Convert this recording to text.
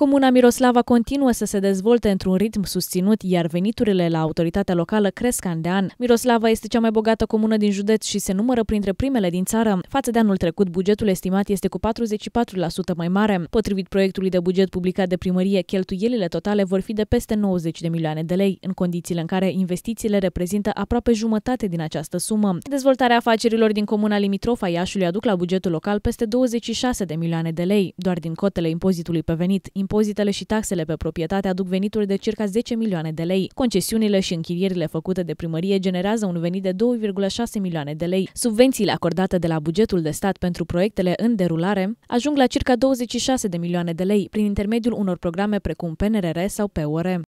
Comuna Miroslava continuă să se dezvolte într-un ritm susținut, iar veniturile la autoritatea locală cresc an de an. Miroslava este cea mai bogată comună din județ și se numără printre primele din țară. Față de anul trecut, bugetul estimat este cu 44% mai mare. Potrivit proiectului de buget publicat de primărie, cheltuielile totale vor fi de peste 90 de milioane de lei, în condițiile în care investițiile reprezintă aproape jumătate din această sumă. Dezvoltarea afacerilor din comuna limitrofa Iașului aduc la bugetul local peste 26 de milioane de lei, doar din cotele impozitului pe venit impozitele și taxele pe proprietate aduc venituri de circa 10 milioane de lei. Concesiunile și închirierile făcute de primărie generează un venit de 2,6 milioane de lei. Subvențiile acordate de la bugetul de stat pentru proiectele în derulare ajung la circa 26 de milioane de lei prin intermediul unor programe precum PNRR sau PUR.